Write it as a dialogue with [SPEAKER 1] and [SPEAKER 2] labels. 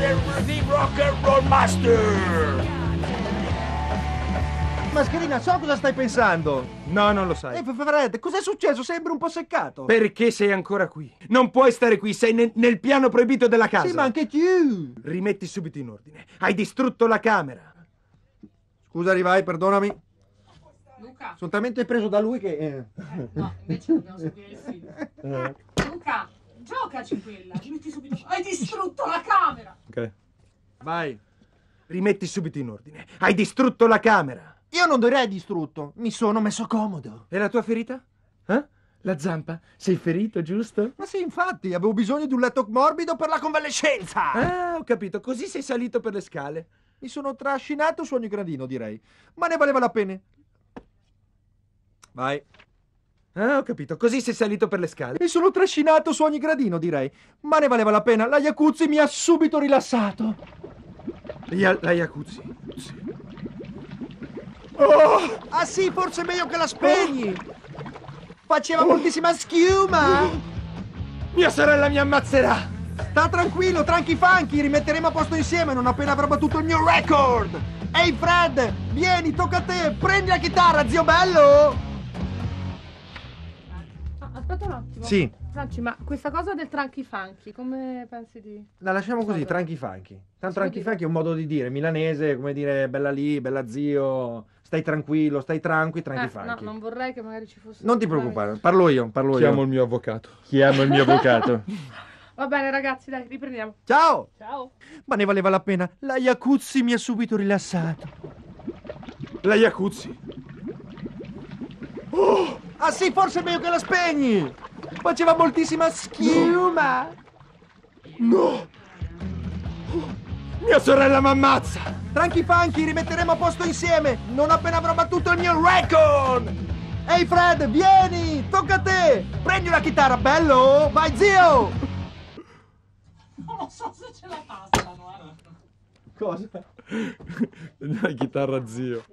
[SPEAKER 1] The Rock and Roll Master!
[SPEAKER 2] Mascherina, so cosa stai pensando.
[SPEAKER 3] No, non lo sai.
[SPEAKER 2] Eh, Fred, cos'è successo? Sembri un po' seccato.
[SPEAKER 3] Perché sei ancora qui? Non puoi stare qui, sei ne- nel piano proibito della casa.
[SPEAKER 2] Sì, ma anche tu.
[SPEAKER 3] Rimetti subito in ordine. Hai distrutto la camera.
[SPEAKER 2] Scusa, Rivai, perdonami.
[SPEAKER 4] Luca,
[SPEAKER 2] Sono talmente preso da lui che... eh.
[SPEAKER 4] no, invece dobbiamo seguire il film. Luca, giocaci quella, rimetti subito. Hai distrutto la camera!
[SPEAKER 3] Ok.
[SPEAKER 2] Vai.
[SPEAKER 3] Rimetti subito in ordine. Hai distrutto la camera.
[SPEAKER 2] Io non dovrei distrutto. Mi sono messo comodo.
[SPEAKER 3] E la tua ferita? Eh? La zampa? Sei ferito, giusto?
[SPEAKER 2] Ma sì, infatti, avevo bisogno di un letto morbido per la convalescenza.
[SPEAKER 3] Ah, ho capito. Così sei salito per le scale.
[SPEAKER 2] Mi sono trascinato su ogni gradino, direi. Ma ne valeva la pena. Vai.
[SPEAKER 3] Ah, ho capito. Così sei salito per le scale.
[SPEAKER 2] Mi sono trascinato su ogni gradino, direi. Ma ne valeva la pena. La Jacuzzi mi ha subito rilassato.
[SPEAKER 3] Ya- la Jacuzzi.
[SPEAKER 2] Oh! Ah sì, forse è meglio che la spegni. Faceva moltissima schiuma.
[SPEAKER 3] Mia sorella mi ammazzerà.
[SPEAKER 2] Sta tranquillo, tranqui funky, rimetteremo a posto insieme non appena avrò battuto il mio record. Ehi Fred, vieni, tocca a te, prendi la chitarra, zio bello.
[SPEAKER 4] Aspetta un attimo.
[SPEAKER 2] Sì,
[SPEAKER 4] Franci, ma questa cosa del tranqui funky, come pensi di...
[SPEAKER 2] la lasciamo così, tranqui funky. Tanto tranqui funky è un modo di dire, milanese, come dire bella lì, bella zio, stai tranquillo, stai tranqui, tranqui
[SPEAKER 4] Eh, no,
[SPEAKER 2] funky.
[SPEAKER 4] non vorrei che magari ci fosse...
[SPEAKER 2] Non ti preoccupare, parlo io, parlo
[SPEAKER 3] Chiamo
[SPEAKER 2] io.
[SPEAKER 3] il mio avvocato.
[SPEAKER 2] Chiamo il mio avvocato.
[SPEAKER 4] Va bene ragazzi, dai, riprendiamo.
[SPEAKER 2] Ciao!
[SPEAKER 4] Ciao.
[SPEAKER 2] Ma ne valeva la pena, la Jacuzzi mi ha subito rilassato.
[SPEAKER 3] La Jacuzzi.
[SPEAKER 2] Ah sì, forse è meglio che la spegni! Faceva moltissima schiuma!
[SPEAKER 3] No! Mia sorella mi ammazza!
[SPEAKER 2] Tranqui funky, rimetteremo a posto insieme, non appena avrò battuto il mio record! Ehi Fred, vieni, tocca a te! Prendi la chitarra, bello! Vai zio!
[SPEAKER 4] Non so se ce la passano, eh.
[SPEAKER 2] Cosa?
[SPEAKER 3] La chitarra zio.